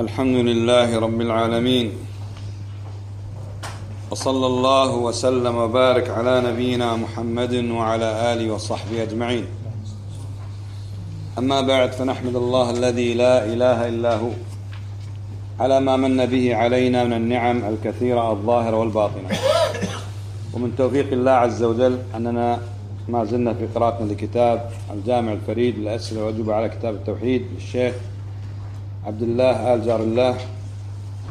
الحمد لله رب العالمين وصلى الله وسلم وبارك على نبينا محمد وعلى آله وصحبه أجمعين. أما بعد فنحمد الله الذي لا إله إلا هو على ما من به علينا من النعم الكثيرة الظاهرة والباطنة. ومن توفيق الله عز وجل أننا ما زلنا في قراءتنا لكتاب الجامع الفريد للأسئلة والأجوبة على كتاب التوحيد للشيخ عبد الله آل جار الله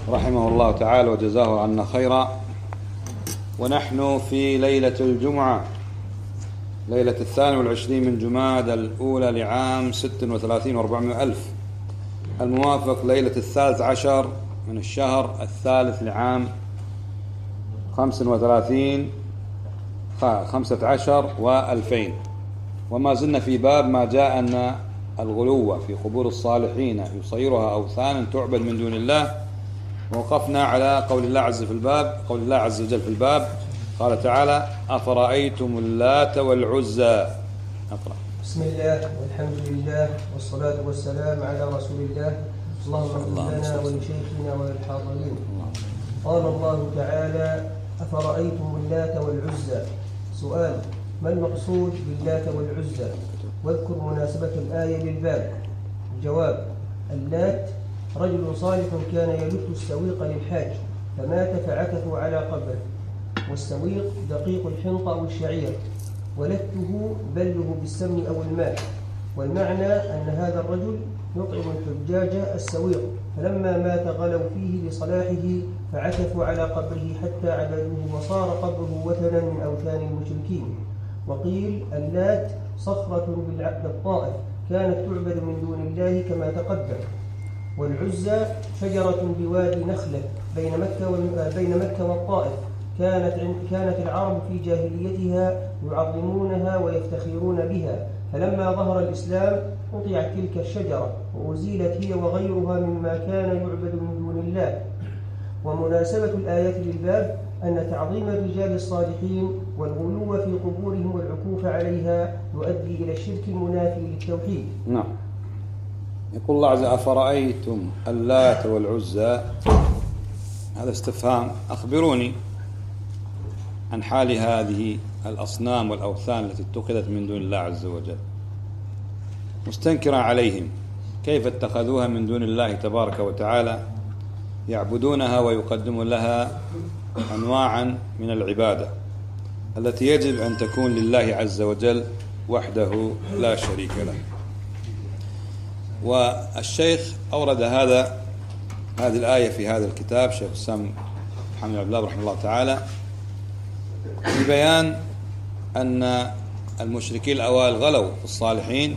رحمه الله تعالى وجزاه عنا خيرا. ونحن في ليلة الجمعة ليلة الثاني والعشرين من جماد الأولى لعام ست وثلاثين وأربعمائة ألف. الموافق ليلة الثالث عشر من الشهر الثالث لعام خمس وثلاثين خمسة عشر وألفين. وما زلنا في باب ما جاء أن الغلو في قبور الصالحين يصيرها أوثانا تعبد من دون الله. ووقفنا على قول الله عز في الباب قول الله عز وجل في الباب قال تعالى أفرأيتم اللات والعزى؟ أقرأ بسم الله والحمد لله والصلاة والسلام على رسول الله. اللهم اغفر لنا ولشيخنا وللحاضرين قال الله تعالى أفرأيتم اللات والعزى؟ سؤال ما المقصود باللات والعزى؟ واذكر مناسبة الآية للباب. الجواب اللات رجل صالح كان يلت السويق للحاج فمات فعكفوا على قبره. والسويق دقيق الحنطة أو الشعير. ولته بله بالسمن أو الماء. والمعنى أن هذا الرجل يطعم الحجاج السويق فلما مات غلوا فيه لصلاحه فعكفوا على قبره حتى عبدوه وصار قبره وثنا من أوثان المشركين. وقيل اللات صخرة بالطائف كانت تعبد من دون الله كما تقدم. والعزى شجرة بوادي نخلة بين مكة بين مكة والطائف. كانت كانت العرب في جاهليتها يعظمونها ويفتخرون بها. فلما ظهر الإسلام قطعت تلك الشجرة وأزيلت هي وغيرها مما كان يعبد من دون الله. ومناسبة الآيات للباب أن تعظيم الرجال الصالحين والغلو في قبورهم والعكوف عليها يؤدي إلى الشرك المنافي للتوحيد. نعم. يقول الله عز وجل أفرأيتم اللات والعزى؟ هذا استفهام. أخبروني عن حال هذه الأصنام والأوثان التي اتخذت من دون الله عز وجل. مستنكرا عليهم. كيف اتخذوها من دون الله تبارك وتعالى؟ يعبدونها ويقدمون لها أنواعا من العبادة التي يجب أن تكون لله عز وجل وحده لا شريك له. والشيخ أورد هذا هذه الآية في هذا الكتاب شيخ السام محمد عبد الله رحمه الله تعالى ببيان أن المشركين الأوائل غلوا في الصالحين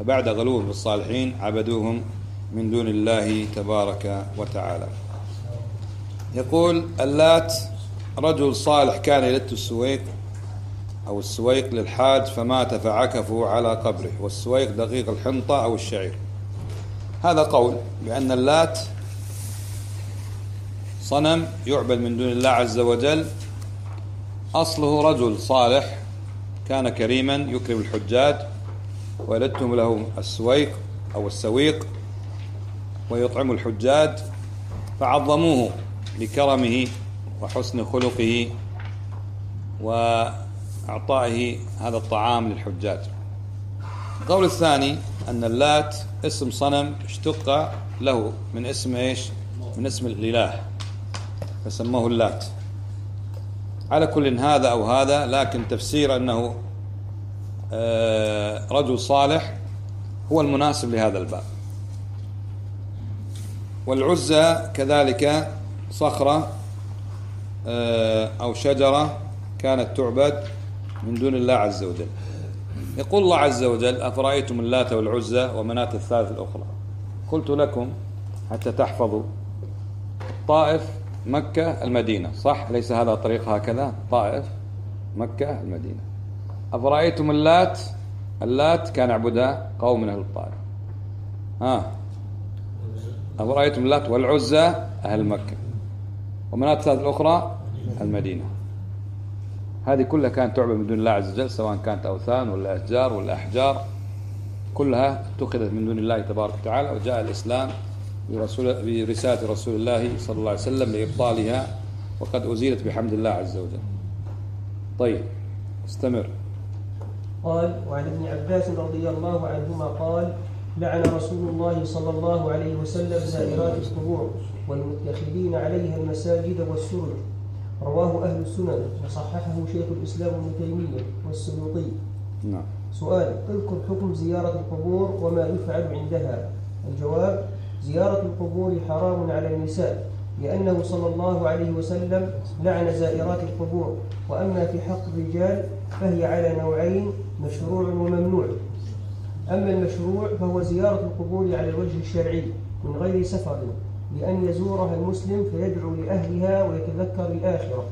فبعد غلوهم في الصالحين عبدوهم من دون الله تبارك وتعالى. يقول اللات رجل صالح كان يلت السويق أو السويق للحاج فمات فعكفوا على قبره والسويق دقيق الحنطة أو الشعير. هذا قول بأن اللات صنم يعبد من دون الله عز وجل. أصله رجل صالح كان كريما يكرم الحجاج ولدتم له السويق أو السويق ويطعم الحجاج فعظموه. لكرمه وحسن خلقه وإعطائه هذا الطعام للحجاج. القول الثاني أن اللات اسم صنم اشتق له من اسم إيش؟ من اسم الإله فسموه اللات. على كل هذا أو هذا لكن تفسير أنه آه، رجل صالح هو المناسب لهذا الباب. والعزى كذلك صخرة آه، أو شجرة كانت تعبد من دون الله عز وجل. يقول الله عز وجل أفرأيتم اللات والعزى ومناة الثالث الأخرى؟ قلت لكم حتى تحفظوا. الطائف مكة المدينة صح؟ ليس هذا طريق هكذا؟ طائف مكة المدينة. أفرأيتم اللات؟ اللات كان يعبدها قوم من أهل الطائف. ها؟ أفرأيتم اللات والعزى أهل مكة. ومناة الثالث الأخرى المدينة. هذه كلها كانت تعبد من دون الله عز وجل سواء كانت أوثان ولا أشجار ولا أحجار. كلها اتخذت من دون الله تبارك وتعالى وجاء الإسلام برسول برسالة رسول الله صلى الله عليه وسلم لإبطالها وقد أزيلت بحمد الله عز وجل. طيب استمر. قال وعن ابن عباس رضي الله عنهما قال لعن رسول الله صلى الله عليه وسلم زائرات القبور. والمتخذين عليها المساجد والسرج رواه أهل السنن وصححه شيخ الإسلام ابن تيمية والسيوطي نعم. سؤال اذكر حكم زيارة القبور وما يفعل عندها؟ الجواب زيارة القبور حرام على النساء لأنه صلى الله عليه وسلم لعن زائرات القبور. وأما في حق الرجال فهي على نوعين مشروع وممنوع. أما المشروع فهو زيارة القبور على الوجه الشرعي من غير سفر. لأن يزورها المسلم فيدعو لأهلها ويتذكر الآخرة.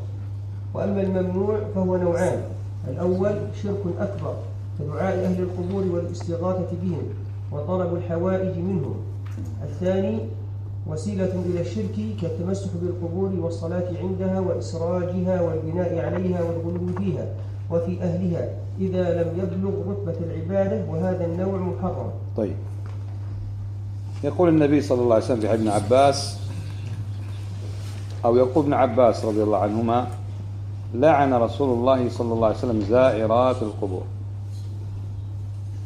وأما الممنوع فهو نوعان. الأول شرك أكبر كدعاء أهل القبور والاستغاثة بهم وطلب الحوائج منهم. الثاني وسيلة إلى الشرك كالتمسح بالقبور والصلاة عندها وإسراجها والبناء عليها والغلو فيها وفي أهلها إذا لم يبلغ رتبة العبادة وهذا النوع محرم طيب. يقول النبي صلى الله عليه وسلم في ابن عباس أو يقول ابن عباس رضي الله عنهما لعن رسول الله صلى الله عليه وسلم زائرات القبور.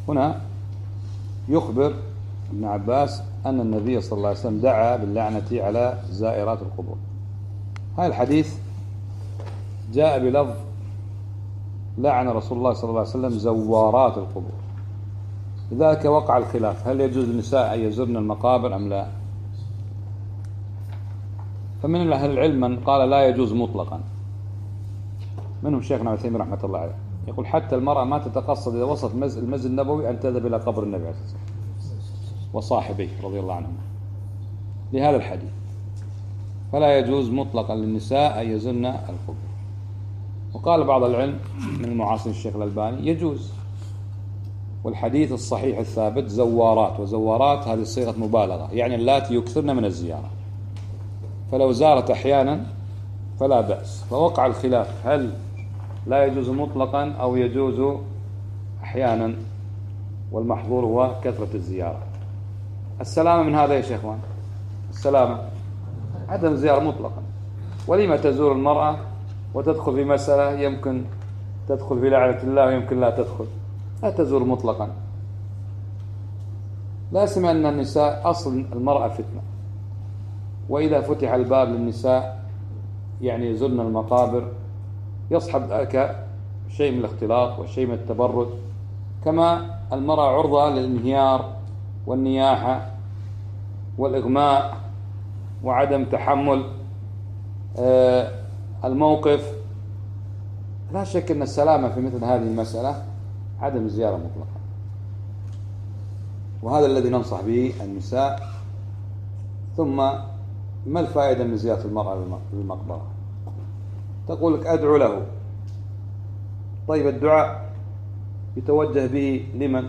هنا يخبر ابن عباس أن النبي صلى الله عليه وسلم دعا باللعنة على زائرات القبور. هذا الحديث جاء بلفظ لعن رسول الله صلى الله عليه وسلم زوارات القبور. لذلك وقع الخلاف. هل يجوز للنساء أن يزرن المقابر أم لا؟ فمن أهل العلم من قال لا يجوز مطلقا. منهم شيخنا عثيمين رحمة الله عليه. يقول حتى المرأة ما تتقصد إذا وصلت المسجد النبوي أن تذهب إلى قبر النبي عليه الصلاة والسلام. وصاحبيه رضي الله عنهم لهذا الحديث. فلا يجوز مطلقا للنساء أن يزن القبور. وقال بعض العلم من المعاصرين الشيخ الألباني يجوز. والحديث الصحيح الثابت زوارات وزوارات هذه صيغة مبالغة يعني اللاتي يكثرن من الزيارة. فلو زارت أحيانا فلا بأس. فوقع الخلاف هل لا يجوز مطلقا أو يجوز أحيانا؟ والمحظور هو كثرة الزيارة. السلامة من هذا يا شيخ السلامة. عدم الزيارة مطلقا. ولما تزور المرأة وتدخل في مسألة يمكن تدخل في لعنة الله ويمكن لا تدخل؟ لا تزور مطلقا. لا سمع أن النساء أصل المرأة فتنة. وإذا فتح الباب للنساء يعني يزرن المقابر يصحب ذلك شيء من الاختلاط وشيء من التبرد. كما المرأة عرضة للانهيار والنياحة والإغماء وعدم تحمل آه، الموقف. لا شك أن السلامة في مثل هذه المسألة عدم الزيارة مطلقا وهذا الذي ننصح به النساء ثم ما الفائدة من زيارة المرأة للمقبرة تقول لك أدعو له. طيب الدعاء يتوجه به لمن؟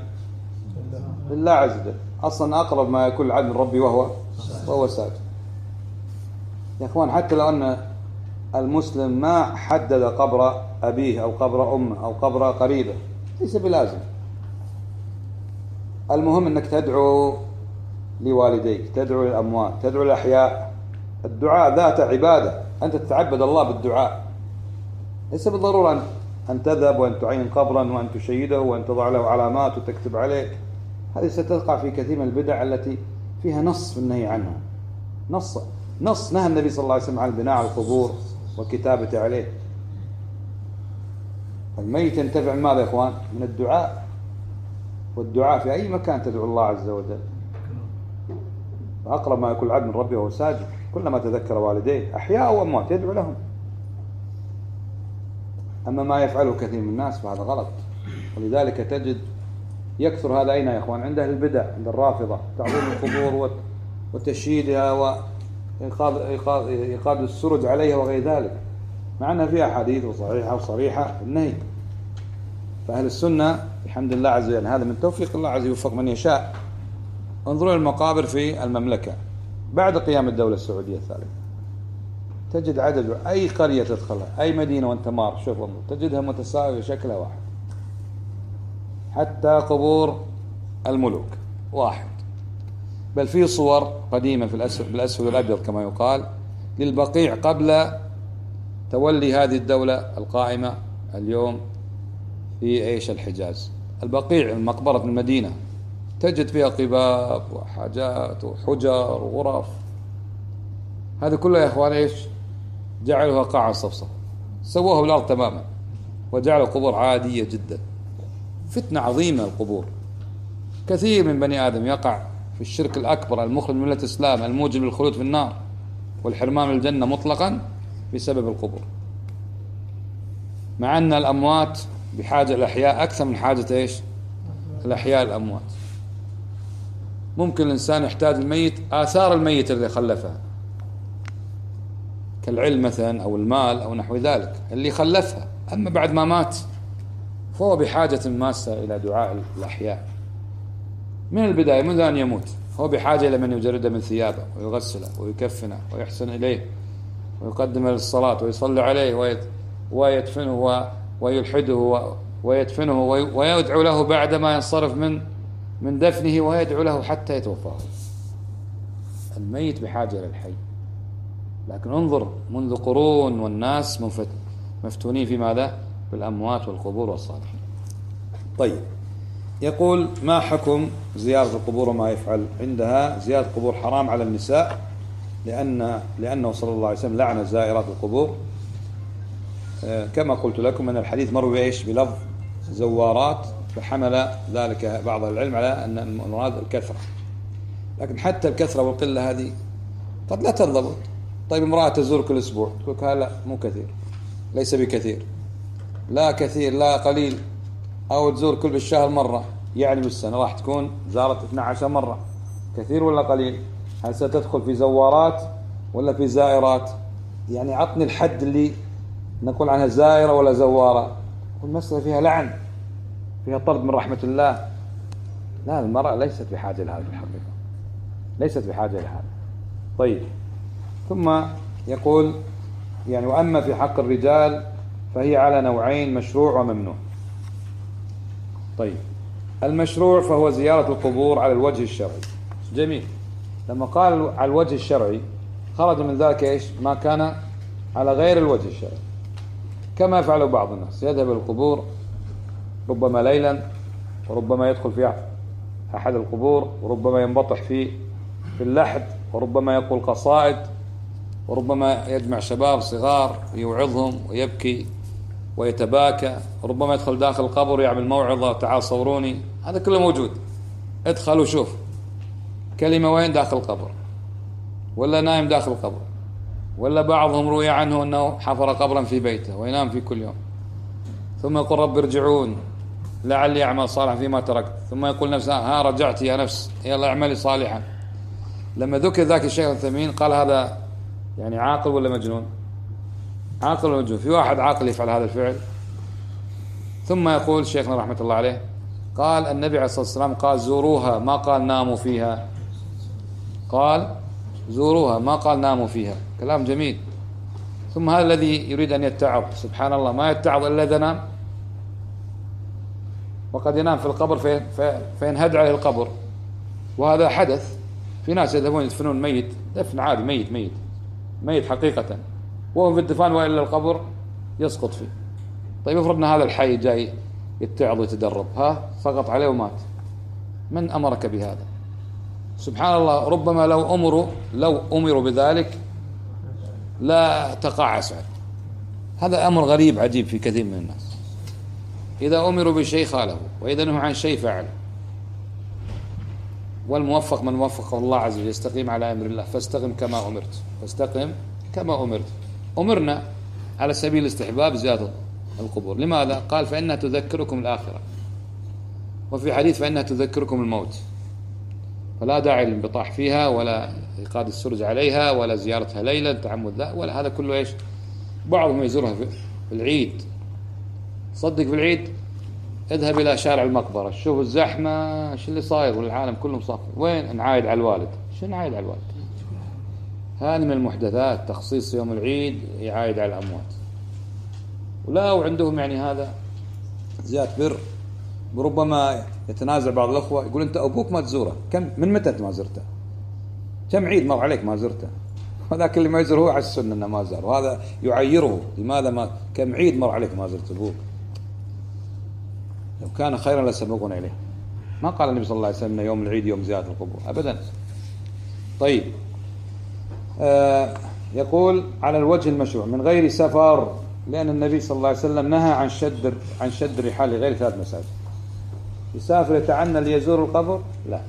لله عز وجل. أصلا أقرب ما يكون العبد من ربي وهو وهو ساجد يا إخوان حتى لو أن المسلم ما حدد قبر أبيه أو قبر أمه أو قبر قريبه ليس بلازم. المهم أنك تدعو لوالديك تدعو للأموات تدعو للأحياء. الدعاء ذات عبادة. أنت تتعبد الله بالدعاء. ليس بالضرورة أن تذهب وأن تعين قبرا وأن تشيده وأن تضع له علامات وتكتب عليه هذه ستقع في كثير من البدع التي فيها نص في النهي عنها. نص. نص. نهى النبي صلى الله عليه وسلم عن البناء على القبور والكتابة عليه. الميت ينتفع ماذا يا إخوان؟ من الدعاء. والدعاء في أي مكان تدعو الله عز وجل؟ فاقرب ما يكون العبد من ربه وهو ساجد. كلما تذكر والديه أحياء وأموات يدعو لهم. أما ما يفعله كثير من الناس فهذا غلط. ولذلك تجد يكثر هذا أين يا إخوان؟ عند أهل البدع عند الرافضة. تعظيم القبور وتشييدها وإيقاد السرج عليها وغير ذلك. مع أنها فيها حديث وصحيحة وصريحة النهي. فأهل السنة الحمد لله عز وجل هذا من توفيق الله عز وجل يوفق من يشاء. انظروا المقابر في المملكة. بعد قيام الدولة السعودية الثالثة تجد عدد أي قرية تدخلها أي مدينة وأنت مار شوف تجدها متساوية شكلها واحد. حتى قبور الملوك واحد. بل في صور قديمة في الأسود, بالأسود والأبيض كما يقال للبقيع قبل تولي هذه الدولة القائمة اليوم في إيش الحجاز؟ البقيع المقبرة في المدينة. تجد فيها قباب وحاجات وحجر وغرف. هذه كلها يا إخوان إيش؟ جعلوها قاعة صفصف. سووها بالأرض تماما. وجعلوا قبور عادية جدا. فتنة عظيمة القبور. كثير من بني آدم يقع في الشرك الأكبر المخرج من ملة الإسلام الموجب للخلود في النار والحرمان من الجنة مطلقا. بسبب القبور. مع أن الأموات بحاجة الأحياء أكثر من حاجة إيش؟ الأحياء الأموات. ممكن الإنسان يحتاج الميت آثار الميت الذي خلفها. كالعلم مثلا أو المال أو نحو ذلك اللي خلفها. أما بعد ما مات فهو بحاجة ماسة إلى دعاء الأحياء. من البداية منذ أن يموت هو بحاجة إلى من يجرده من ثيابه ويغسله ويكفنه ويحسن إليه. ويقدمه للصلاة ويصلي عليه ويدفنه ويلحده ويدفنه ويدعو له بعدما ينصرف من من دفنه ويدعو له حتى يتوفاه. الميت بحاجة إلى الحي. لكن انظر منذ قرون والناس مفتونين في ماذا؟ بالأموات والقبور والصالحين. طيب. يقول ما حكم زيارة القبور وما يفعل؟ عندها زيارة القبور حرام على النساء لأن لأنه صلى الله عليه وسلم لعن زائرات القبور. آه، كما قلت لكم أن الحديث مر بإيش؟ بلفظ زوارات فحمل ذلك بعض العلم على أن المراد الكثرة. لكن حتى الكثرة والقلة هذه قد لا تنضبط. طيب امرأة تزور كل أسبوع تقول لا مو كثير ليس بكثير. لا كثير لا قليل. أو تزور كل بالشهر مرة يعني بالسنة راح تكون زارت 12 مرة. كثير ولا قليل؟ هل ستدخل في زوارات ولا في زائرات؟ يعني عطني الحد اللي نقول عنها زائرة ولا زوارة. المسألة فيها لعن فيها طرد من رحمة الله. لا المرأة ليست بحاجة لهذا في الحقيقة ليست بحاجة لهذا طيب. ثم يقول يعني وأما في حق الرجال فهي على نوعين مشروع وممنوع. طيب. المشروع فهو زيارة القبور على الوجه الشرعي. جميل. لما قال على الوجه الشرعي خرج من ذلك إيش؟ ما كان على غير الوجه الشرعي. كما يفعل بعض الناس. يذهب القبور ربما ليلا وربما يدخل في أحد القبور وربما ينبطح في في اللحد وربما يقول قصائد وربما يجمع شباب صغار ويوعظهم ويبكي ويتباكى ربما يدخل داخل القبر يعمل موعظة تعال صوروني. هذا كله موجود. ادخل وشوف. كلمة وين داخل القبر؟ ولا نايم داخل القبر؟ ولا بعضهم روي عنه أنه حفر قبرا في بيته وينام فيه كل يوم. ثم يقول رب ارجعون لعلي أعمل صالحا فيما تركت. ثم يقول نفسه ها رجعت يا نفس يلا اعملي صالحا. لما ذكر ذاك الشيخ الثمين قال هذا يعني عاقل ولا مجنون؟ عاقل ولا مجنون؟ في واحد عاقل يفعل هذا الفعل. ثم يقول شيخنا رحمة الله عليه قال النبي عليه الصلاة والسلام قال زوروها ما قال ناموا فيها. قال زوروها ما قال ناموا فيها. كلام جميل. ثم هذا الذي يريد أن يتعظ. سبحان الله ما يتعظ إلا إذا نام. وقد ينام في القبر فينهد عليه القبر. وهذا حدث. في ناس يذهبون يدفنون ميت. دفن عادي ميت ميت. ميت حقيقة. وهو في الدفان وإلا القبر يسقط فيه. طيب افرضنا هذا الحي جاي يتعظ ويتدرب. ها سقط عليه ومات. من أمرك بهذا؟ سبحان الله ربما لو أمروا لو أمروا بذلك لا تقاعس هذا أمر غريب عجيب في كثير من الناس. إذا أمروا بشيء خالفوا وإذا نهوا عن شيء فعل والموفق من وفقه الله عز وجل يستقيم على أمر الله فاستقم كما أمرت. فاستقم كما أمرت. أمرنا على سبيل الاستحباب زيادة القبور. لماذا؟ قال فإنها تذكركم الآخرة. وفي حديث فإنها تذكركم الموت. فلا داعي للانبطاح فيها ولا إيقاد السرج عليها ولا زيارتها ليلا تعمد ذا ولا هذا كله إيش؟ بعضهم يزورها في العيد. صدق في العيد؟ اذهب إلى شارع المقبرة شوف الزحمة شو اللي صاير؟ والعالم كله مصفي وين؟ نعايد على الوالد. شو نعايد على الوالد؟ هذه من المحدثات تخصيص يوم العيد يعايد على الأموات. ولا وعندهم يعني هذا زيادة بر. ربما يتنازع بعض الأخوة يقول أنت أبوك ما تزوره. كم؟ من متى أنت ما زرته؟ كم عيد مر عليك ما زرته؟ وذاك اللي ما يزور هو على السنة إنه ما زار وهذا يعيره. لماذا ما؟ كم عيد مر عليك ما زرت أبوك؟ لو كان خيرا لسبقونا إليه. ما قال النبي صلى الله عليه وسلم يوم العيد يوم زيارة القبور. ابدا. طيب. آه يقول على الوجه المشروع من غير سفر لأن النبي صلى الله عليه وسلم نهى عن شد عن شد الرحال لغير ثلاث مساجد. يسافر يتعنى ليزور القبر؟ لا.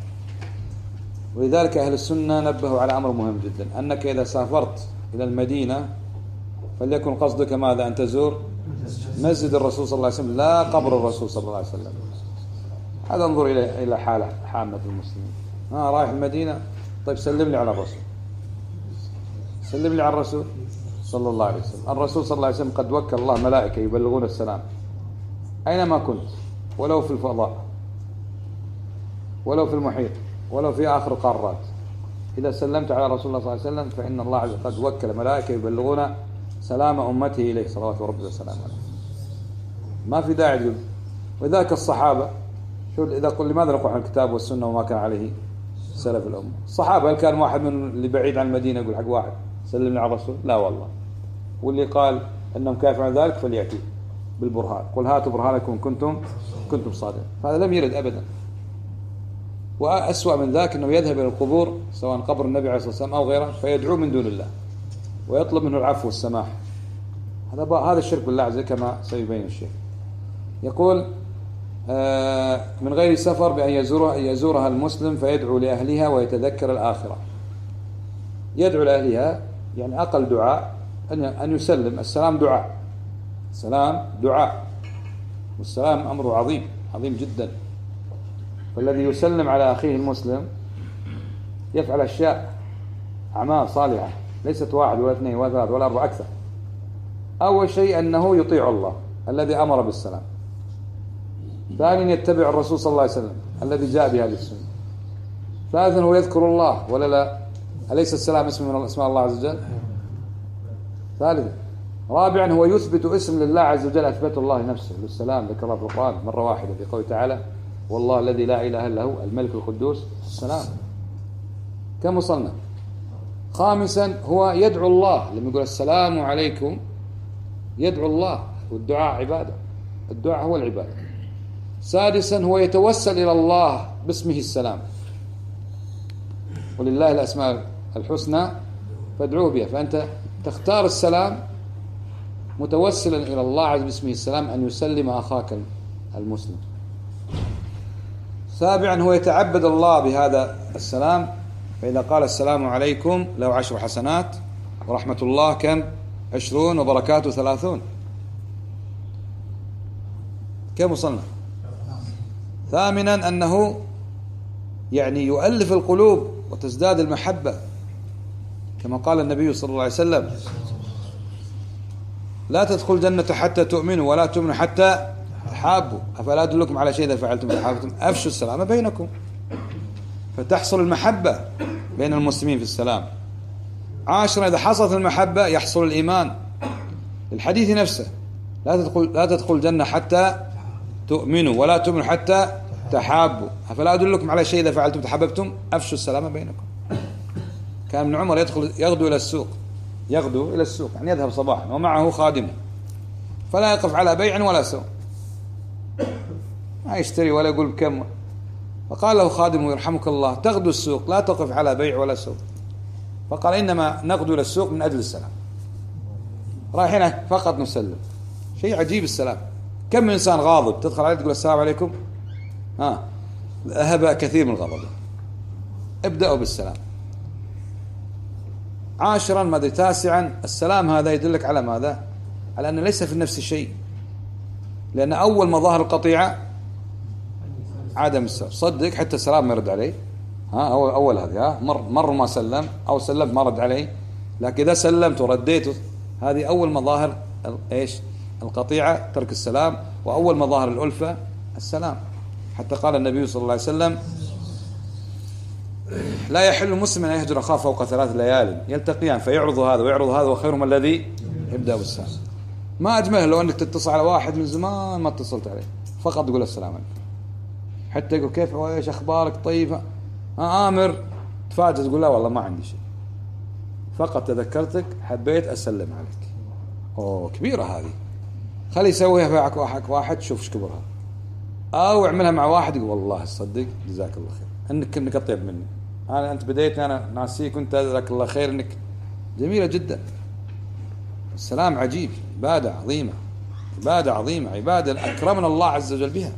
ولذلك أهل السنة نبهوا على أمر مهم جدا. أنك إذا سافرت إلى المدينة فليكن قصدك ماذا؟ أن تزور مسجد الرسول صلى الله عليه وسلم لا قبر الرسول صلى الله عليه وسلم. هذا انظر إلى إلى حالة حامة المسلمين. ها رايح المدينة؟ طيب سلم لي على الرسول. سلم لي على الرسول صلى الله عليه وسلم. الرسول صلى الله عليه وسلم قد وكل الله ملائكة يبلغون السلام أينما كنت ولو في الفضاء. ولو في المحيط ولو في آخر القارات إذا سلمت على رسول الله صلى الله عليه وسلم فإن الله عز وجل قد وكل ملائكة يبلغون سلام أمته إليه صلوات ربه وسلامه عليه. ما في داعي تقول. وذاك الصحابة شو إذا قل لماذا نقول عن الكتاب والسنة وما كان عليه سلف الأمة؟ الصحابة هل كان واحد من اللي بعيد عن المدينة يقول حق واحد سلمني على الرسول؟ لا والله. واللي قال أنهم كافر عن ذلك فليأتي بالبرهان. قل هاتوا برهانكم كنتم كنتم صادقين. فهذا لم يرد أبدا. وأسوأ من ذاك أنه يذهب إلى القبور سواء قبر النبي عليه الصلاة والسلام أو غيره فيدعو من دون الله ويطلب منه العفو والسماح. هذا هذا الشرك بالله عز وجل كما سيبين الشيخ. يقول آه، من غير سفر بأن يزورها, يزورها المسلم فيدعو لأهلها ويتذكر الآخرة. يدعو لأهلها يعني أقل دعاء أن يسلم. السلام دعاء. السلام دعاء. والسلام أمر عظيم عظيم جدا. فالذي يسلم على أخيه المسلم يفعل أشياء أعمال صالحة ليست واحد ولا اثنين ولا ثلاث ولا أربعة أكثر. أول شيء أنه يطيع الله الذي أمر بالسلام. ثانيا يتبع الرسول صلى الله عليه وسلم الذي جاء بهذه السنة. ثالثا هو يذكر الله ولا لا؟ أليس السلام اسم من اسماء الله عز وجل؟ ثالثا. رابعا هو يثبت اسم لله عز وجل أثبت الله نفسه. للسلام ذكر في القرآن مرة واحدة في قوله تعالى والله الذي لا إله إلا هو الملك القدوس. السلام. كم وصلنا خامسا هو يدعو الله. لما يقول السلام عليكم يدعو الله. والدعاء عبادة. الدعاء هو العبادة. سادسا هو يتوسل إلى الله باسمه السلام. ولله الأسماء الحسنى فادعوه بها. فأنت تختار السلام متوسلا إلى الله عز باسمه السلام أن يسلم أخاك المسلم. سابعا هو يتعبد الله بهذا السلام فإذا قال السلام عليكم له عشر حسنات ورحمة الله كم؟ عشرون وبركاته ثلاثون. كم وصلنا؟ ثامنا أنه يعني يؤلف القلوب وتزداد المحبة كما قال النبي صلى الله عليه وسلم لا تدخل جنة حتى تؤمنوا ولا تؤمنوا حتى تحابوا أفلا أدلكم على شيء إذا فعلتم تحابتم أفشوا السلام بينكم. فتحصل المحبة بين المسلمين في السلام. عاشرا إذا حصلت المحبة يحصل الإيمان. الحديث نفسه. لا تدخل لا تدخل الجنة حتى تؤمنوا ولا تؤمنوا حتى تحابوا. أفلا أدلكم على شيء إذا فعلتم تحببتم أفشوا السلام بينكم. كأن ابن عمر يدخل يغدو إلى السوق. يغدو إلى السوق يعني يذهب صباحا ومعه خادمه. فلا يقف على بيع ولا سوء ما يشتري ولا يقول بكم. فقال له خادمه يرحمك الله تغدو السوق لا تقف على بيع ولا سوق. فقال إنما نغدو إلى السوق من أجل السلام. رايحين فقط نسلم. شيء عجيب السلام. كم من إنسان غاضب تدخل عليه تقول السلام عليكم. ها ذهب كثير من غضبه ابدأوا بالسلام. عاشرا ماذا تاسعا السلام هذا يدلك على ماذا؟ على أن ليس في النفس شيء. لأن أول مظاهر القطيعة عدم السلام. صدق حتى السلام ما يرد عليه. ها أول, أول هذه ها مر, مر ما سلم أو سلمت ما رد عليه. لكن إذا سلمت ورديته هذه أول مظاهر إيش؟ القطيعة ترك السلام. وأول مظاهر الألفة السلام. حتى قال النبي صلى الله عليه وسلم لا يحل مسلم أن يهجر أخاه فوق ثلاث ليال. يلتقيان فيعرض هذا ويعرض هذا وخيرهم الذي يبدأ بالسلام. ما أجمله لو أنك تتصل على واحد من زمان ما اتصلت عليه. فقط تقول السلام عليكم. حتى يقول كيف وايش أخبارك؟ طيب. ها آمر. تفاجئ تقول لا والله ما عندي شيء. فقط تذكرتك حبيت أسلم عليك. أوه كبيرة هذه. خلي يسويها معك واحد واحد شوف إيش كبرها. أو اعملها مع واحد يقول والله تصدق جزاك الله خير. انك إنك أطيب مني. أنا أنت بديت أنا ناسيك وأنت جزاك الله خير انك جميلة جدا. السلام عجيب عبادة عظيمة عبادة عظيمة عبادة أكرمنا الله عز وجل بها.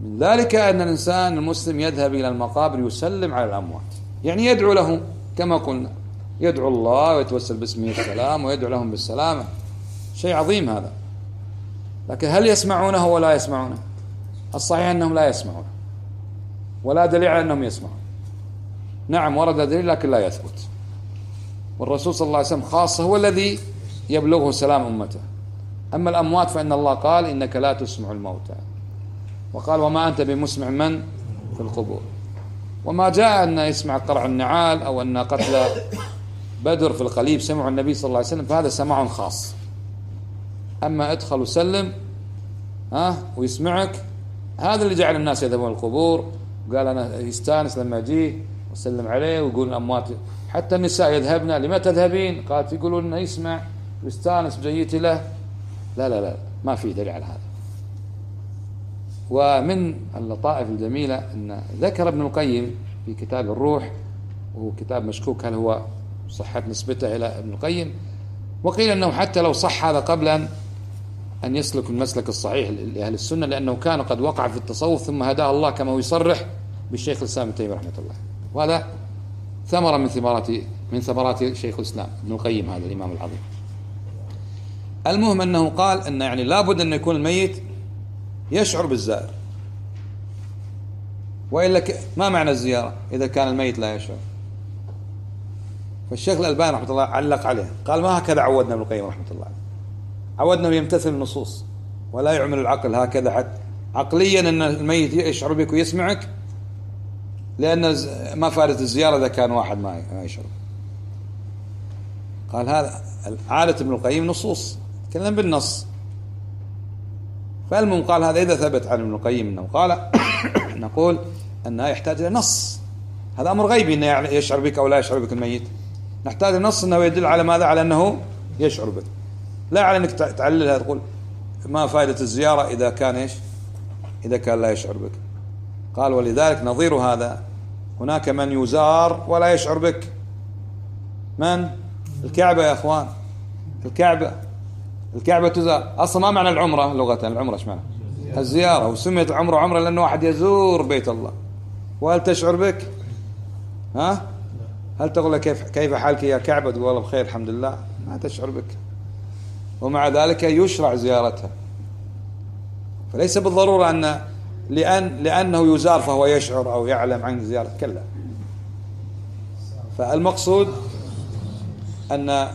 من ذلك أن الإنسان المسلم يذهب إلى المقابر يسلم على الأموات. يعني يدعو لهم كما قلنا يدعو الله ويتوسل باسمه السلام ويدعو لهم بالسلامة. شيء عظيم هذا. لكن هل يسمعونه ولا يسمعونه؟ الصحيح أنهم لا يسمعون. ولا دليل على أنهم يسمعون. نعم ورد دليل لكن لا يثبت. والرسول صلى الله عليه وسلم خاصه هو الذي يبلغه سلام أمته. أما الأموات فإن الله قال إنك لا تسمع الموتى. وقال وما أنت بمسمع من في القبور. وما جاء أن يسمع قرع النعال أو أن قتل بدر في القليب سمعوا النبي صلى الله عليه وسلم فهذا سماع خاص. أما ادخل وسلم ها ويسمعك هذا اللي جعل الناس يذهبون القبور. قال أنا يستانس لما اجيه وسلم عليه ويقول الأموات حتى النساء يذهبن. لما تذهبين؟ قالت يقولون إنه يسمع. ويستانس بجيتي له. لا لا لا ما في دليل على هذا. ومن اللطائف الجميلة أن ذكر ابن القيم في كتاب الروح وهو كتاب مشكوك هل هو صحة نسبته إلى ابن القيم؟ وقيل أنه حتى لو صح هذا قبل أن أن يسلك المسلك الصحيح لأهل السنة لأنه كان قد وقع في التصوف ثم هداه الله كما هو يصرح بالشيخ الإسلام ابن تيمية رحمة الله. وهذا ثمرة من ثمرات من ثمرات شيخ الإسلام ابن القيم هذا الإمام العظيم. المهم أنه قال أن يعني لابد أن يكون الميت يشعر بالزائر. وإلا ما معنى الزيارة؟ إذا كان الميت لا يشعر. فالشيخ الألباني رحمة الله علق عليه. قال ما هكذا عودنا ابن القيم رحمة الله؟ عودنا يمتثل النصوص ولا يعمل العقل هكذا حتى. عقليا أن الميت يشعر بك ويسمعك لأن ما فائده الزيارة إذا كان واحد ما يشعر قال هذا عادة ابن القيم نصوص تكلم بالنص. فالمهم قال هذا إذا ثبت عن ابن القيم إنه قال نقول انها يحتاج إلى نص. هذا أمر غيبي إنه يشعر بك أو لا يشعر بك الميت. نحتاج نص إنه يدل على ماذا؟ على أنه يشعر بك. لا على أنك تعللها تقول ما فائدة الزيارة إذا كان إيش؟ إذا كان لا يشعر بك. قال ولذلك نظير هذا هناك من يزار ولا يشعر بك. من؟ الكعبة يا أخوان. الكعبة. الكعبة تزار. أصلا ما معنى العمرة لغه العمرة إيش معنى؟ الزيارة. وسميت العمرة عمرة لأنه واحد يزور بيت الله. وهل تشعر بك؟ ها؟ هل تقول كيف كيف حالك يا كعبة؟ تقول والله بخير الحمد لله. ما تشعر بك. ومع ذلك يشرع زيارتها. فليس بالضرورة أن لأن لأنه يزار فهو يشعر أو يعلم عن زيارة كلا. فالمقصود أن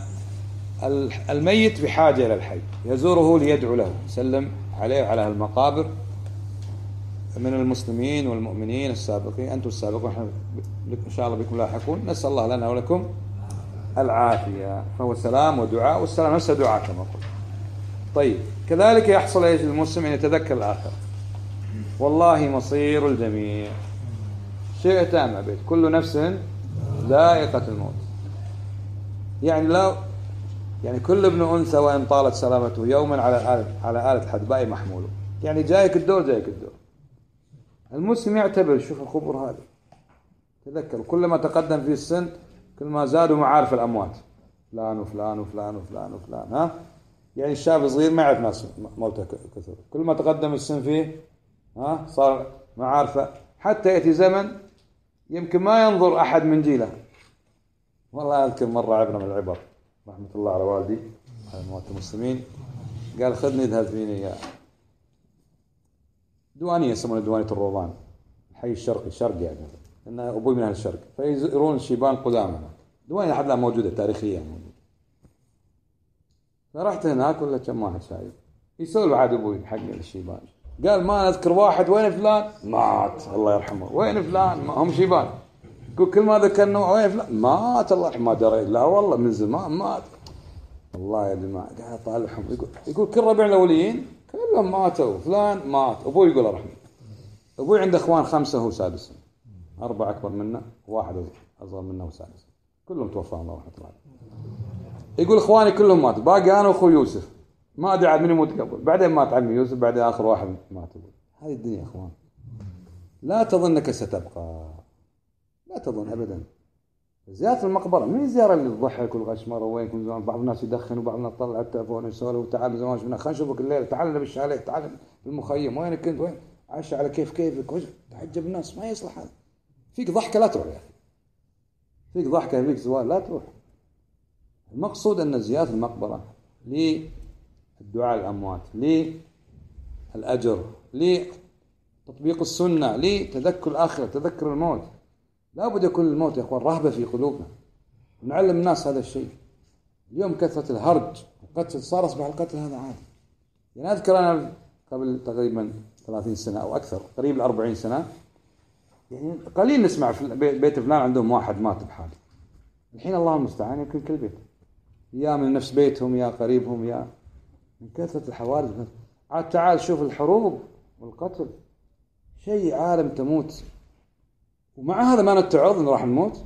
الميت بحاجة إلى الحي يزوره ليدعو له يسلم عليه وعلى المقابر. من المسلمين والمؤمنين السابقين أنتم السابقون إحنا إن شاء الله بكم لاحقون. نسأل الله لنا ولكم العافية. فهو سلام ودعاء والسلام نفسه دعاء كما قلت. طيب كذلك يحصل إيش للمسلم أن يتذكر الاخره والله مصير الجميع. شئت ام أبيت. كل نفس ذائقة الموت. يعني لو يعني كل ابن أنثى وإن طالت سلامته يوما على آلة على آلة حدباء محموله. يعني جايك الدور جايك الدور. المسلم يعتبر شوف الخبر هذا. تذكر كلما تقدم في السن كل ما زادوا معارف الأموات. فلان وفلان وفلان وفلان وفلان ها؟ يعني الشاب صغير ما يعرف ناس موته كثر. كل ما تقدم السن فيه ها صار معارفة. حتى يأتي زمن يمكن ما ينظر أحد من جيله. والله أذكر مرة عبره من العبر رحمة الله على والدي على موت المسلمين. قال خذني اذهب فيني يا دوانية يسمونها دوانية الروضان الحي الشرقي الشرق يعني ان أبوي من أهل الشرق. فيزورون الشيبان قدامى دوانية لحد الآن موجودة تاريخيا. موجودة. فرحت هناك ولا كم واحد شايف؟ يسولف عاد أبوي حق الشيبان. قال ما أذكر واحد وين فلان؟ مات الله يرحمه. وين فلان؟ ما هم شيبان. يقول كل ما ذكرنا وين فلان؟ مات الله يرحمه. ما دري لا والله من زمان مات. الله يا جماعة قاعد اطالعهم يقول يقول كل ربع الأوليين كلهم ماتوا. فلان مات. أبوي يقول رحمة. أبوي عنده إخوان خمسة هو سادس. أربعة أكبر منا وواحد أصغر منا وسادس كلهم توفاهم الله رحمة الله يقول إخواني كلهم ماتوا. باقي أنا وأخوي يوسف. ما أدري عاد من يموت قبل بعدين مات عمي يوسف بعدين آخر واحد مات. هذه الدنيا يا إخوان. لا تظنك ستبقى. لا تظن أبدا. زيارة المقبرة من زيارة اللي تضحك والغشمرة وينكم زمان؟ بعض الناس يدخن وبعض الناس يطلع التلفون يسولف تعال زمان شفنا خلينا نشوفك الليلة. تعال بالشاليه تعال بالمخيم. وينك كنت وين؟ عايش على كيف كيفك تعجب الناس ما يصلح هذا. فيك ضحكة لا تروح يا أخي. فيك ضحكة فيك سؤال لا تروح. المقصود أن زيارة المقبرة للدعاء الأموات للأجر لتطبيق السنة لتذكر الآخرة تذكر الموت. لا بد يكون الموت يا إخوان رهبة في قلوبنا. نعلم الناس هذا الشيء. اليوم كثرة الهرج القتل صار أصبح القتل هذا عادي. يعني أذكر أنا قبل تقريبا 30 سنة أو أكثر قريب ال 40 سنة. يعني قليل نسمع في بيت فلان عندهم واحد مات بحاله الحين الله المستعان يمكن كل بيت يا من نفس بيتهم يا قريبهم يا من كثرة الحوادث. عاد تعال شوف الحروب والقتل. شيء عالم تموت. ومع هذا ما نتعظ إن راح نموت.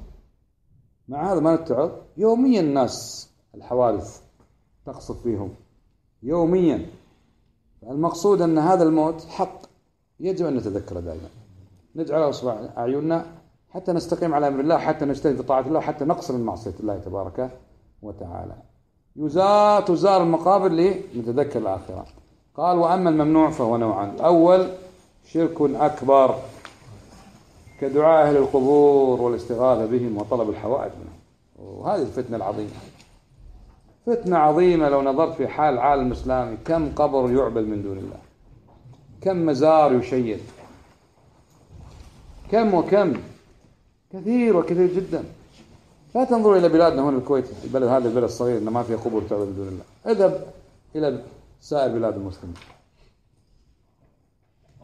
مع هذا ما نتعظ. يوميا الناس الحوادث تقصف فيهم. يوميا. المقصود أن هذا الموت حق. يجب أن نتذكره دائما. نجعل أصبع أعيننا حتى نستقيم على أمر الله حتى نجتهد في طاعة الله حتى نقصر من معصية الله تبارك وتعالى. يزار تزار المقابر لنتذكر الآخرة. قال وأما الممنوع فهو نوعان. الأول شرك أكبر كدعاء أهل القبور والاستغاثة بهم وطلب الحوائج منهم. وهذه الفتنة العظيمة. فتنة عظيمة لو نظرت في حال العالم الإسلامي كم قبر يعبد من دون الله؟ كم مزار يشيد؟ كم وكم؟ كثير وكثير جدا. لا تنظروا إلى بلادنا هنا الكويت البلد هذا البلد الصغير إنه ما فيه قبور تعبد من دون الله. اذهب إلى سائر بلاد المسلمين.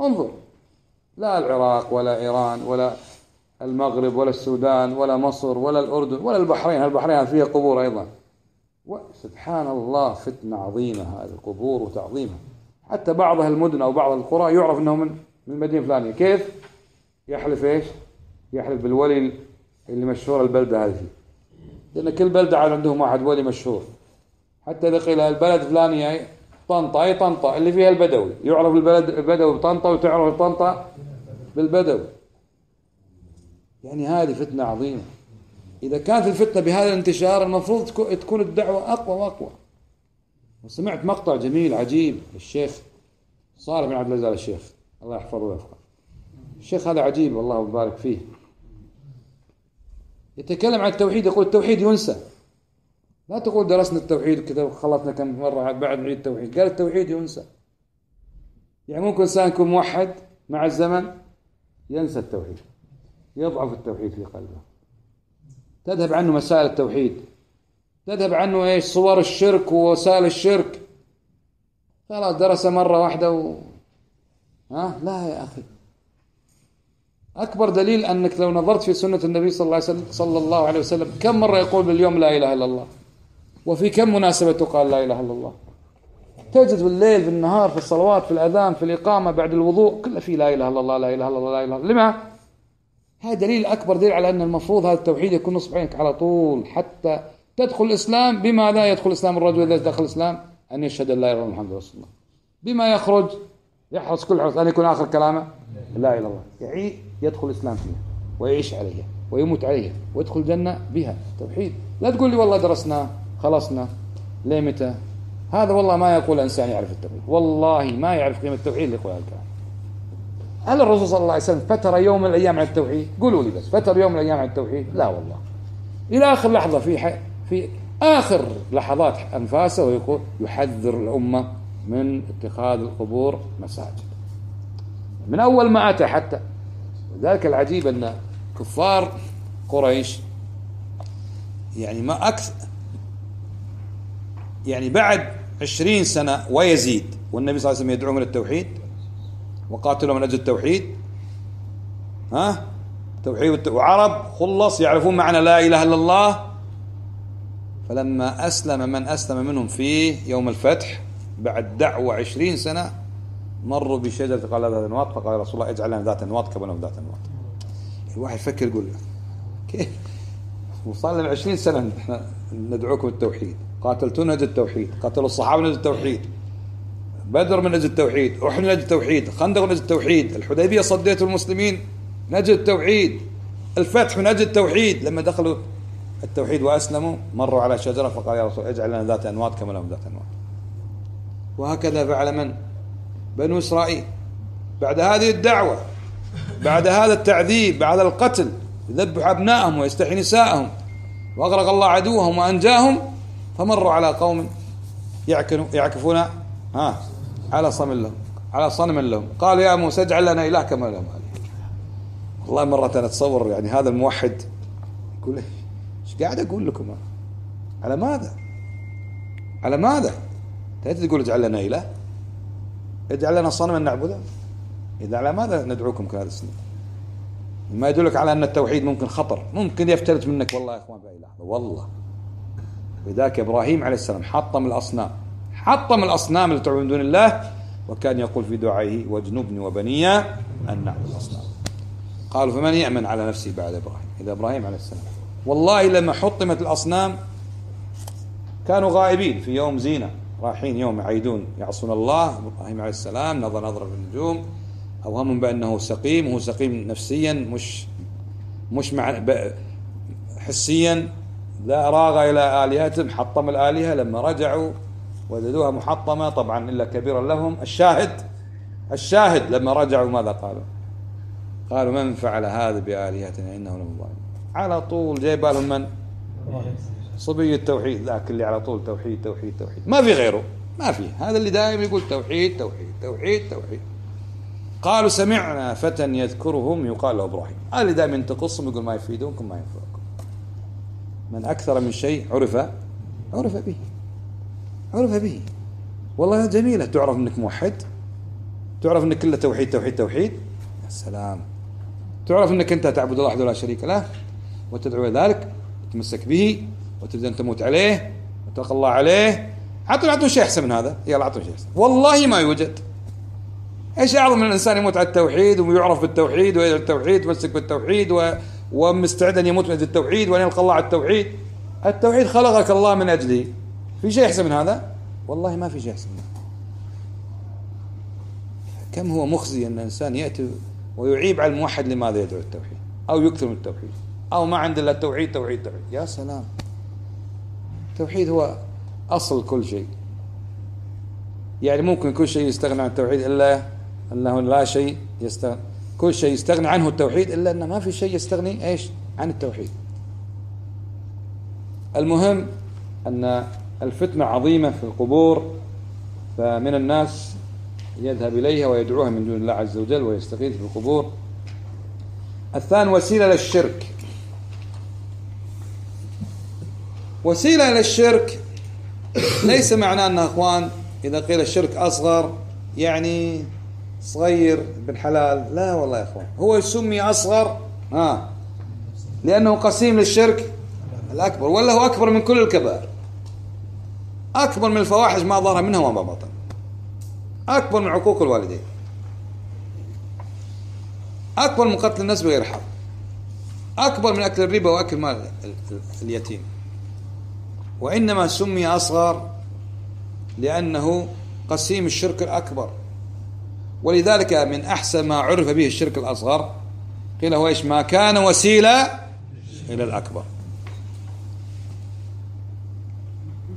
انظر. لا العراق ولا إيران ولا المغرب ولا السودان ولا مصر ولا الأردن ولا البحرين. البحرين فيها قبور أيضا. سبحان الله فتنة عظيمة هذه القبور وتعظيمها حتى بعض المدن أو بعض القرى يعرف أنه من من المدينة الفلانية كيف؟ يحلف إيش؟ يحلف بالولي اللي مشهور البلدة هذه. لأن كل بلدة عندهم واحد ولي مشهور. حتى إذا قيل البلد فلانية طنطا أي طنطا اللي فيها البدوي. يعرف البلد البدوي بطنطا وتعرف طنطا بالبدو يعني هذه فتنة عظيمة. إذا كانت الفتنة بهذا الانتشار المفروض تكون الدعوة أقوى وأقوى. وسمعت مقطع جميل عجيب للشيخ. صالح بن عبد العزيز الشيخ. الله يحفظه ويحفظه الشيخ هذا عجيب والله يبارك فيه. يتكلم عن التوحيد يقول التوحيد ينسى. لا تقول درسنا التوحيد كذا وخلطنا كم مرة بعد نعيد التوحيد. قال التوحيد ينسى. يعني ممكن إنسان يكون موحد مع الزمن ينسى التوحيد. يضعف التوحيد في قلبه. تذهب عنه مسائل التوحيد. تذهب عنه إيش؟ صور الشرك ووسائل الشرك. خلاص درس مرة واحدة و... ها؟ لا يا أخي. أكبر دليل أنك لو نظرت في سنة النبي صلى الله عليه وسلم, صلى الله عليه وسلم كم مرة يقول باليوم لا إله إلا الله؟ وفي كم مناسبة تقال لا إله إلا الله؟ تجد في الليل في النهار في الصلوات في الأذان في الإقامة بعد الوضوء كله في لا إله إلا الله لا إله إلا الله لا إله إلا لما؟ هذا دليل أكبر دليل على أن المفروض هذا التوحيد يكون نصب عينك على طول حتى تدخل الإسلام. بما لا يدخل الإسلام الرجل إذا دخل الإسلام؟ أن يشهد أن لا إله إلا محمد رسول الله. بما يخرج يحرص كل حرص أن يكون آخر كلامه؟ لا إله إلا الله. يعني يدخل الإسلام فيها ويعيش عليها ويموت عليها ويدخل الجنة بها. توحيد. لا تقول لي والله درسنا خلصنا ليه متى؟ هذا والله ما يقول إنسان يعرف التوحيد. والله ما يعرف قيمة التوحيد اللي يقول هذا الكلام هل الرسول صلى الله عليه وسلم فتر يوم من الأيام عن التوحيد؟ قولوا لي بس فتر يوم من الأيام عن التوحيد؟ لا والله. إلى آخر لحظة في في آخر لحظات أنفاسه ويقول يحذر الأمة من اتخاذ القبور مساجد. من أول ما أتى حتى. ذلك العجيب أن كفار قريش يعني ما أكثر يعني بعد عشرين سنة ويزيد والنبي صلى الله عليه وسلم يدعوهم إلى التوحيد وقاتلوا من أجل التوحيد. ها؟ توحيد وعرب خلص يعرفون معنى لا إله إلا الله. فلما أسلم من أسلم منهم في يوم الفتح بعد دعوة عشرين سنة مروا بشجرة قال ذات النواط فقال رسول الله اجعل لنا ذات النواط كما ذات النواط. الواحد يفكر يقول كيف؟ وصار لنا 20 سنة إحنا ندعوكم التوحيد. قاتلتونا نجد التوحيد قاتلوا الصحابة نجد التوحيد. بدر من أجل التوحيد أحد من أجل التوحيد خندق من أجل التوحيد الحديبية صديتوا المسلمين من أجل التوحيد الفتح من أجل التوحيد. لما دخلوا التوحيد وأسلموا مروا على شجرة فقال يا رسول اجعل لنا ذات انواط كما لهم ذات انواط وهكذا فعل من؟ بنو إسرائيل بعد هذه الدعوة بعد هذا التعذيب بعد القتل يذبح ابنائهم ويستحي نساءهم وأغرق الله عدوهم وأنجاهم فمروا على قوم يعكفون ها على صنم لهم على صنم لهم قالوا يا موسى اجعل لنا اله كما لهم والله مرة أنا أتصور يعني هذا الموحد يقول إيش قاعد أقول لكم على ماذا؟ على ماذا؟ أنت تقول اجعل لنا إله؟ اجعل لنا صنما نعبده؟ إذا على ماذا ندعوكم كل هذه السنين؟ ما يدلك على أن التوحيد ممكن خطر ممكن يفترت منك والله يا إخوان بأي لحظة والله لذلك إبراهيم عليه السلام حطم الأصنام حطم الأصنام التي تعبد من دون الله وكان يقول في دعائه واجنبني وبني أن نعبد الأصنام قالوا فمن يأمن على نفسه بعد إبراهيم إذا إبراهيم عليه السلام والله لما حطمت الأصنام كانوا غائبين في يوم زينة رايحين يوم يعيدون يعصون الله إبراهيم عليه السلام نظر نظرة في النجوم. أوهمهم بأنه سقيم وهو سقيم نفسيا مش مش مع حسيا. لا راغ إلى آلهتهم حطم الآلهة لما رجعوا وجدوها محطمة طبعا إلا كبيرا لهم. الشاهد الشاهد لما رجعوا ماذا قالوا؟ قالوا من فعل هذا بآلهتنا؟ إنه الظالمين على طول جاي بالهم من؟ صبي التوحيد ذاك اللي على طول توحيد توحيد توحيد. ما في غيره ما في. هذا اللي دائما يقول توحيد توحيد توحيد توحيد. قالوا سمعنا فتى يذكرهم يقال له إبراهيم. هذا اللي دائما تقصهم يقول ما يفيدونكم ما ينفعكم. من أكثر من شيء عرف عرف به. عرف به. والله جميلة. تعرف إنك موحد؟ تعرف إنك كله توحيد توحيد توحيد؟ يا سلام. تعرف إنك أنت تعبد الله وحده لا شريك له وتدعو إلى ذلك وتمسك به. وتبدأ ان تموت عليه وتلقى الله عليه. عطوا عطوا شيء احسن من هذا؟ يلا عطوا شيء احسن والله ما يوجد. إيش أعظم من الإنسان يموت على التوحيد ويعرف بالتوحيد ويدعو التوحيد ويمسك بالتوحيد و... ومستعد أن يموت من أجل التوحيد وأن يلقى الله على التوحيد. التوحيد خلقك الله من أجله. في شيء احسن من هذا؟ والله ما في شيء احسن من هذا. كم هو مخزي أن الإنسان يأتي ويعيب على الموحد لماذا يدعو التوحيد؟ أو يكثر من التوحيد؟ أو ما عنده إلا التوحيد توحيد توحيد. يا سلام. التوحيد هو أصل كل شيء. يعني ممكن كل شيء يستغنى عن التوحيد إلا أنه لا شيء يستغنى كل شيء يستغني عنه التوحيد إلا أنه ما في شيء يستغني إيش؟ عن التوحيد. المهم أن الفتنة عظيمة في القبور فمن الناس يذهب إليها ويدعوها من دون الله عز وجل ويستغيث في القبور. الثاني وسيلة للشرك. وسيلة للشرك ليس معناه أن أخوان إذا قيل الشرك أصغر يعني صغير بن حلال. لا والله يا أخوان. هو سمي أصغر ها لأنه قسيم للشرك الأكبر ولا هو أكبر من كل الكبائر. أكبر من الفواحش ما ظهر منها وما بطن. أكبر من عقوق الوالدين. أكبر من قتل الناس بغير حق. أكبر من أكل الربا وأكل مال اليتيم. وإنما سمي أصغر لأنه قسيم الشرك الأكبر. ولذلك من أحسن ما عرف به الشرك الأصغر قيل هو إيش؟ ما كان وسيلة إلى الأكبر.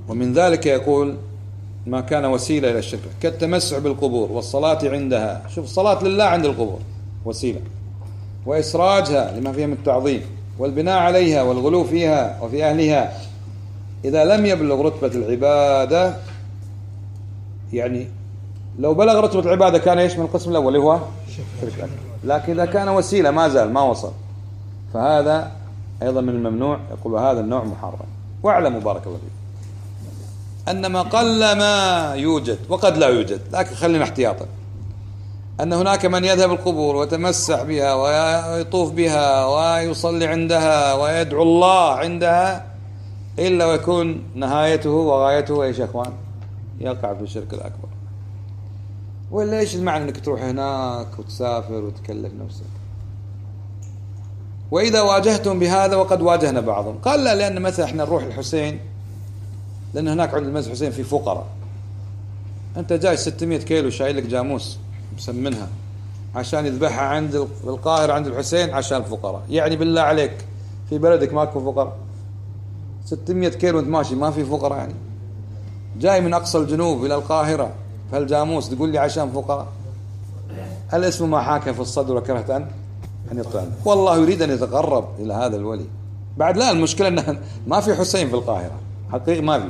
ومن ذلك يقول ما كان وسيلة إلى الشرك. كالتمسح بالقبور والصلاة عندها. شوف الصلاة لله عند القبور وسيلة. وإسراجها لما فيها من التعظيم والبناء عليها والغلو فيها وفي أهلها. إذا لم يبلغ رتبة العبادة يعني لو بلغ رتبة العبادة كان إيش من القسم الأول؟ اللي هو شرك لكن إذا كان وسيلة ما زال ما وصل. فهذا أيضا من الممنوع. يقول هذا النوع محرم. واعلموا بارك الله فيكم أن ما قل ما يوجد وقد لا يوجد لكن خلينا احتياطا. أن هناك من يذهب القبور ويتمسح بها ويطوف بها ويصلي عندها ويدعو الله عندها إلا ويكون نهايته وغايته إيش يا أخوان يقع في الشرك الأكبر. ولا إيش المعنى أنك تروح هناك وتسافر وتكلف نفسك؟ وإذا واجهتم بهذا وقد واجهنا بعضهم. قال لا لأن مثلا إحنا نروح الحسين لأن هناك عند المسجد الحسين في فقراء. أنت جاي 600 كيلو شايل لك جاموس مسمنها عشان يذبحها عند القاهرة عند الحسين عشان الفقراء. يعني بالله عليك في بلدك ماكو فقراء؟ 600 كيلو وانت ماشي ما في فقراء يعني. جاي من أقصى الجنوب إلى القاهرة فالجاموس تقول لي عشان فقراء. هل اسمه ما حاك في الصدر وكرهت أن؟ أن يطعن والله يريد أن يتقرب إلى هذا الولي. بعد لا المشكلة أنه ما في حسين في القاهرة. حقيقي ما في.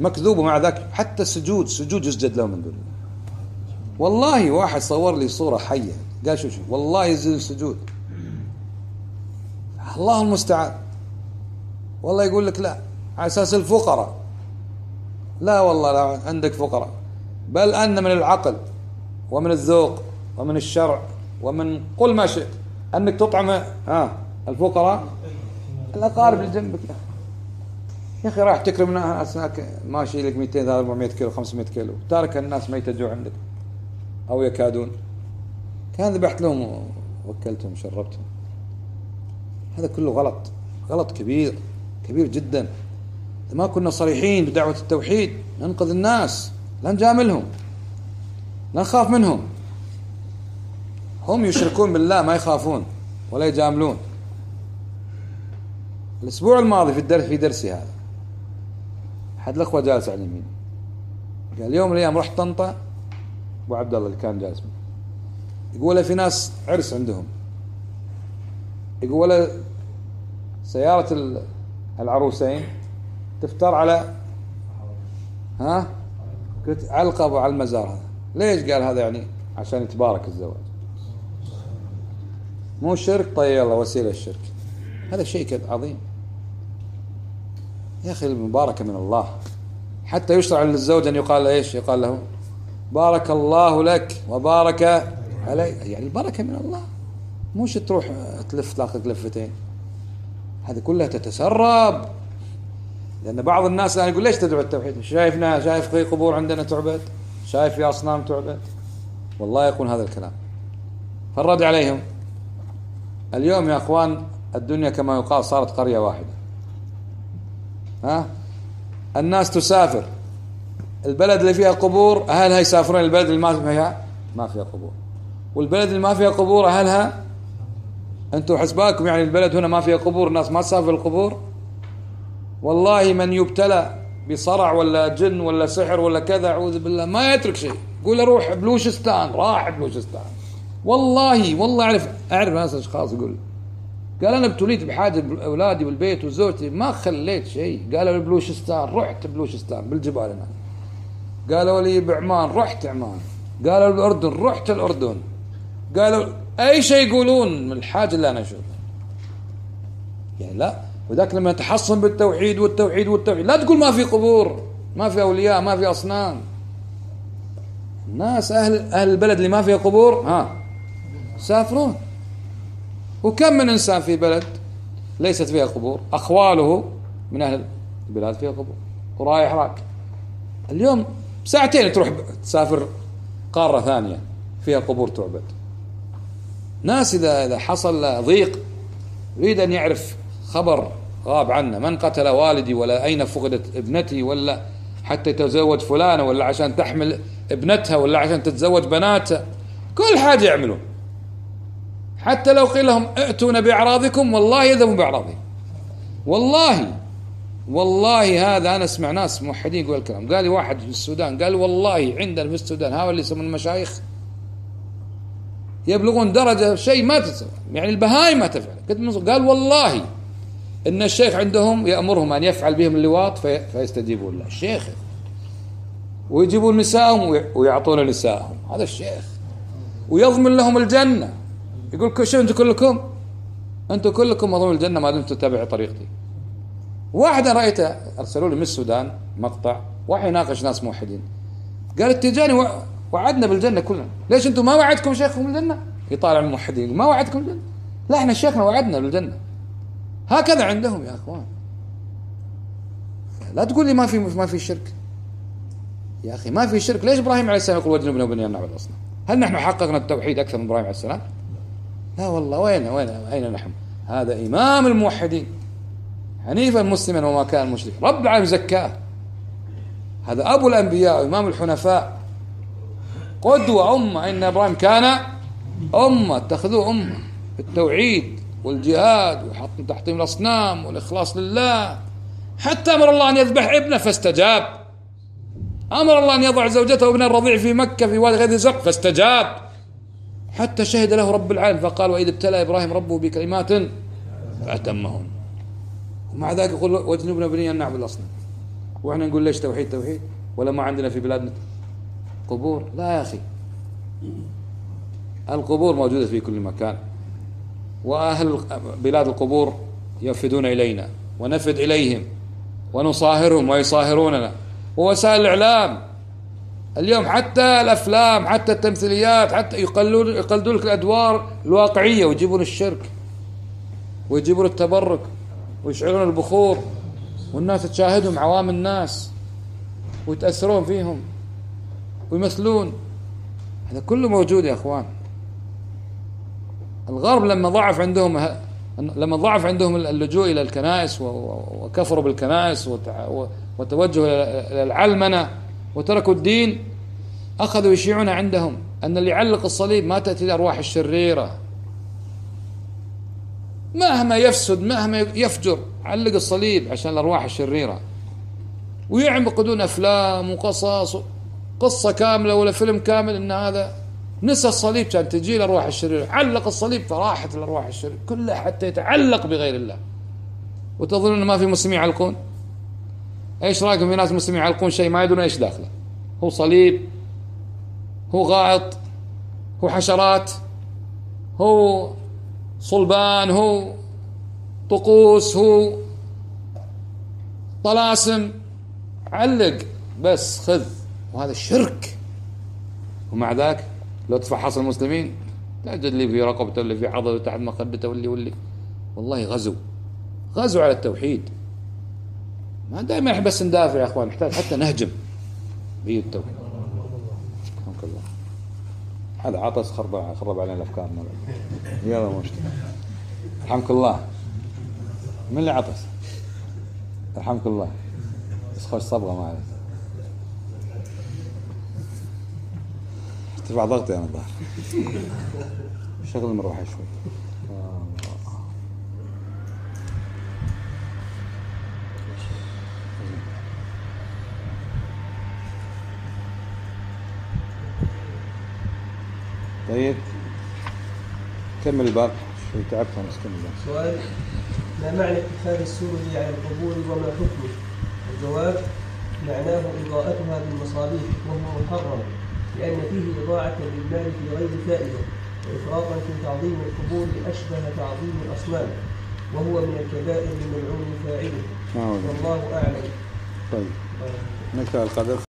مكذوب ومع ذلك حتى السجود سجود يسجد له من دون الله. والله واحد صور لي صورة حية. قال شو شو؟ والله يزيد السجود. الله المستعان. والله يقول لك لا على أساس الفقراء. لا والله لا عندك فقراء. بل أن من العقل ومن الذوق ومن الشرع ومن قل ما شئت أنك تطعم ها الفقراء؟ الاقارب اللي جنبك يا أخي راح تكرم ناس ماشي لك 200 400 كيلو 500 كيلو. تارك الناس ما يتجوا عندك أو يكادون. كان ذبحت لهم ووكلتهم شربتهم. هذا كله غلط غلط كبير. كبير جدا. ما كنا صريحين بدعوة التوحيد. ننقذ الناس. لا نجاملهم. لا نخاف منهم. هم يشركون بالله ما يخافون ولا يجاملون. الأسبوع الماضي في الدرس في درسي هذا أحد الأخوة جالس على اليمين قال يوم من الأيام رحت طنطا أبو عبد الله اللي كان جالس يقول في ناس عرس عندهم. يقول سيارة العروسين تفتر على ها؟ قلت علقة على المزار هذا. ليش قال هذا يعني؟ عشان يتبارك الزواج. مو شرك؟ طيب يلا وسيلة الشرك. هذا شيء عظيم. يا أخي المباركة من الله. حتى يشرع للزوج أن يقال إيش؟ يقال له بارك الله لك وبارك علي. يعني البركة من الله. مش تروح تلف تاخذ لفتين. هذه كلها تتسرب. لأن بعض الناس الآن يقول ليش تدعو التوحيد؟ شايفنا شايف في قبور عندنا تعبد؟ شايف في أصنام تعبد؟ والله يقول هذا الكلام. فالرد عليهم. اليوم يا أخوان الدنيا كما يقال صارت قرية واحدة. ها؟ الناس تسافر. البلد اللي فيها قبور أهلها يسافرون البلد اللي ما فيها ما فيها قبور. والبلد اللي ما فيها قبور أهلها أنتم حسباكم يعني البلد هنا ما فيها قبور الناس ما تسافر القبور؟ والله من يبتلى بصرع ولا جن ولا سحر ولا كذا أعوذ بالله ما يترك شيء. يقول روح بلوشستان راح بلوشستان. والله والله أعرف أعرف ناس أشخاص يقول قال أنا ابتليت بحاجة أولادي والبيت وزوجتي ما خليت شيء. قالوا بلوشستان رحت بلوشستان بالجبال هناك. قالوا لي بعمان رحت عمان. قالوا الأردن رحت الأردن. قالوا أي شيء يقولون من الحاجة اللي أنا أشوفها. يعني لا وذاك لما تحصن بالتوحيد والتوحيد والتوحيد لا تقول ما في قبور ما في أولياء ما في أصنام. الناس أهل أهل البلد اللي ما فيها قبور ها سافرون. وكم من إنسان في بلد ليست فيها قبور؟ أخواله من أهل البلاد فيها قبور. ورايح راك. اليوم ساعتين تروح تسافر قارة ثانية فيها قبور تعبد. ناس إذا إذا حصل ضيق يريد أن يعرف خبر غاب عنه من قتل والدي ولا أين فقدت ابنتي ولا حتى يتزوج فلانة ولا عشان تحمل ابنتها ولا عشان تتزوج بناتها. كل حاجة يعملون. حتى لو قيل لهم ائتونا بأعراضكم والله يذهبون بأعراضهم. والله والله هذا أنا أسمع ناس موحدين يقول الكلام. قال لي واحد في السودان قال والله عندنا في السودان هؤلاء اللي يسمون المشايخ يبلغون درجة شيء ما تسوى. يعني البهايم ما تفعل. قال والله إن الشيخ عندهم يأمرهم أن يفعل بهم اللواط في فيستجيبون له. الشيخ. ويجيبون نسائهم ويعطون نسائهم هذا الشيخ. ويضمن لهم الجنة. يقول شو أنتم كلكم؟ أنتم كلكم مضمون الجنة ما دمتم تتبعوا طريقتي. واحد رأيته أرسلوا لي من السودان مقطع. واحد يناقش ناس موحدين. قال التجاني وعدنا بالجنة كلنا. ليش أنتم ما وعدكم شيخكم بالجنة يطالع الموحدين. ما وعدكم بالجنة لا إحنا شيخنا وعدنا بالجنة. هكذا عندهم يا أخوان. لا تقول لي ما في ما في شرك. يا أخي ما في شرك. ليش إبراهيم عليه السلام يقول وجنبنا وبنينا نعبد الاصنام هل نحن حققنا التوحيد أكثر من إبراهيم عليه السلام؟ لا والله. وين وين أين نحن؟ هذا إمام الموحدين. حنيفا مسلما وما كان مشرك رب العالمين زكاه. هذا أبو الأنبياء وإمام الحنفاء. قدوة أمة. إن إبراهيم كان أمة اتخذوه أمة التوحيد والجهاد وحط تحطيم الأصنام والإخلاص لله. حتى أمر الله أن يذبح ابنه فاستجاب. أمر الله أن يضع زوجته وابنه الرضيع في مكة في وادي غير زق فاستجاب. حتى شهد له رب العالمين فقال وإذ ابتلى إبراهيم ربه بكلمات فأتمهن. ومع ذلك يقول واجنبنا بني أن نعبد الأصنام. وإحنا نقول ليش توحيد؟ توحيد. ولا ما عندنا في بلادنا. قبور لا يا أخي. القبور موجودة في كل مكان. وأهل بلاد القبور يفدون إلينا ونفد إليهم ونصاهرهم ويصاهروننا. ووسائل الإعلام. اليوم حتى الأفلام حتى التمثيليات حتى يقلدون يقلدون لك الأدوار الواقعية ويجيبون الشرك ويجيبون التبرك ويشعلون البخور والناس تشاهدهم عوام الناس ويتأثرون فيهم. ويمثلون. هذا كله موجود يا إخوان. الغرب لما ضعف عندهم لما ضعف عندهم اللجوء إلى الكنائس وكفروا بالكنائس وتوجهوا إلى العلمنة وتركوا الدين أخذوا يشيعون عندهم أن اللي يعلق الصليب ما تأتي الارواح الشريرة. مهما يفسد مهما يفجر علق الصليب عشان الأرواح الشريرة. ويعمقدون أفلام وقصص قصة كاملة ولا فيلم كامل إن هذا نسى الصليب كان تجي الارواح الشريره علق الصليب فراحت الارواح الشريره كلها حتى يتعلق بغير الله. وتظنون ما في مسلمين يعلقون؟ إيش رأيكم في ناس مسلمين يعلقون شيء ما يدرون إيش داخله؟ هو صليب هو غائط هو حشرات هو صلبان هو طقوس هو طلاسم. علق بس خذ. وهذا شرك. ومع ذاك لو تفحص المسلمين تجد اللي في رقبته اللي في عضله تحت مخدته واللي واللي والله غزو. غزو على التوحيد. ما دائما إحنا بس ندافع يا إخوان نحتاج حتى نهجم. به التوحيد. الله هذا عطس خرب خرب علينا الأفكار. يلا مشكلة رحمك الله من اللي عطس؟ رحمك الله بس خوش صبغة ما ارتفع ضغطي أنا الظاهر. شغل المروحة شوي. طيب. كمل الباب شوي تعبت أنا؟ كمل الباب سؤال. ما معنى اتخاذ السرج على القبور وما حكمه؟ الجواب معناه إضاءتها بالمصابيح وهو محرم. لأن فيه إضاعة للمال في غير فائدة وإفراطا في تعظيم القبور أشبه تعظيم الأصنام وهو من الكبائر الملعون فاعله. والله أعلم. طيب. نكتب القدر